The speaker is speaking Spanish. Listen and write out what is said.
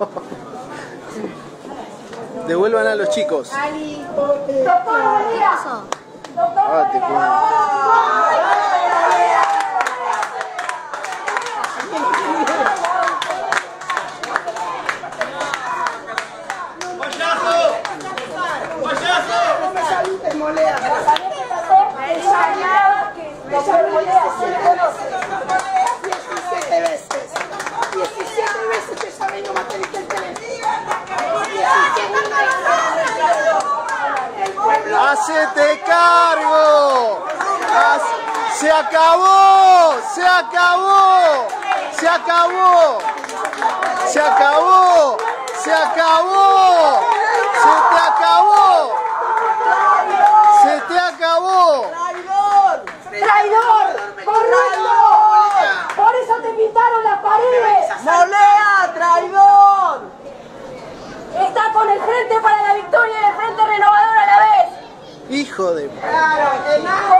Devuelvan a los chicos. Doctor, buen día. Doctor, Ah, te ¡Hacete cargo! ¡Se acabó! ¡Se acabó! ¡Se acabó! ¡Se acabó! ¡Se acabó! ¡Se te acabó! ¡Se te acabó! ¡Traidor! ¡Corrupto! Por eso te pintaron las paredes. ¡Molea, traidor! Está con el frente para la victoria y el frente renovador a la vez. ¡Hijo. Claro, que nada.